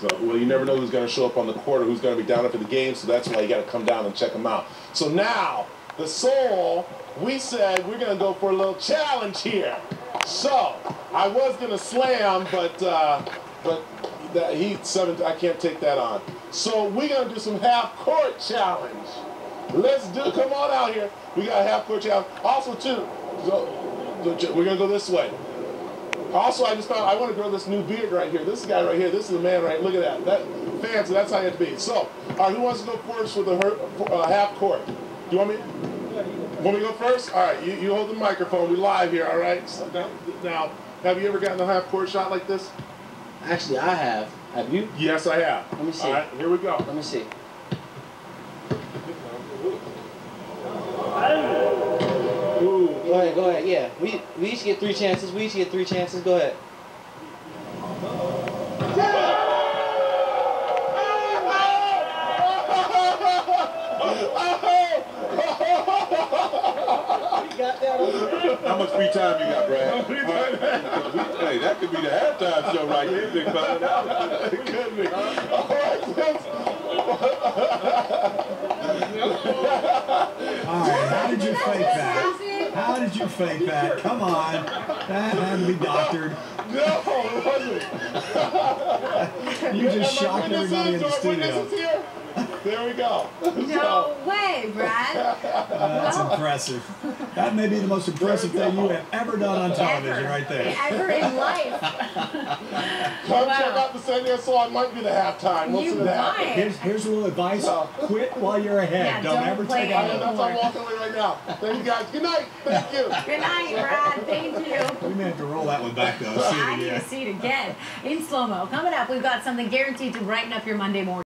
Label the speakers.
Speaker 1: So, well, you never know who's going to show up on the court or who's going to be down after the game, so that's why you got to come down and check them out. So now, the Sol, we said we're going to go for a little challenge here. So, I was going to slam, but uh, but that he seven. I can't take that on. So we're going to do some half court challenge. Let's do. Come on out here. We got a half court challenge. Also, too, so, we're going to go this way. Also, I just found I want to grow this new beard right here. This guy right here. This is a man right. Look at that. That fancy. That's how you have to be. So, all right. Who wants to go first for the uh, half court? Do you want me? Want me to go first? All right. You, you hold the microphone. We live here. All right. So now, now, have you ever gotten a half court shot like this?
Speaker 2: Actually, I have. Have you?
Speaker 1: Yes, I have.
Speaker 2: Let me see.
Speaker 1: All right. Here we go.
Speaker 2: Let me see. Go ahead, go ahead. Yeah, we we each get three chances. We each get three chances. Go ahead.
Speaker 3: How much free time you got, Brad? hey, that could be the halftime show right there, big fella.
Speaker 1: it could be. All right,
Speaker 4: All right, how did you fake that? How did you fake that? Come on. That had to be doctored.
Speaker 1: No, it wasn't.
Speaker 4: You just shocked everybody in the studio.
Speaker 1: There we go.
Speaker 5: No way, Brad.
Speaker 4: Uh, that's impressive. That may be the most impressive thing you have ever done on television,
Speaker 5: Ever.
Speaker 4: right there.
Speaker 5: Ever in life.
Speaker 1: Come
Speaker 5: Wow.
Speaker 1: check out the San Diego Sol. Might be the halftime. We'll
Speaker 5: You
Speaker 1: see what happens.
Speaker 5: might.
Speaker 4: Here's, here's a little advice. Quit while you're ahead.
Speaker 5: Yeah,
Speaker 4: don't,
Speaker 5: don't
Speaker 4: ever
Speaker 5: play
Speaker 4: take
Speaker 1: All
Speaker 4: it
Speaker 1: right,
Speaker 4: over.
Speaker 1: that's why I'm walking away right now. Thank you guys. Good night. Thank you.
Speaker 5: Good night, Brad. Thank you.
Speaker 4: We may have to roll that one back though. See it
Speaker 5: I need
Speaker 4: again.
Speaker 5: to see it again in slow mo. Coming up, we've got something guaranteed to brighten up your Monday morning.